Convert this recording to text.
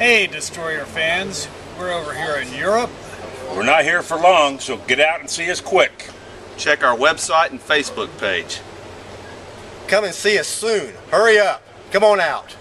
Hey, Destroyer fans. We're over here in Europe. We're not here for long, so get out and see us quick. Check our website and Facebook page. Come and see us soon. Hurry up. Come on out.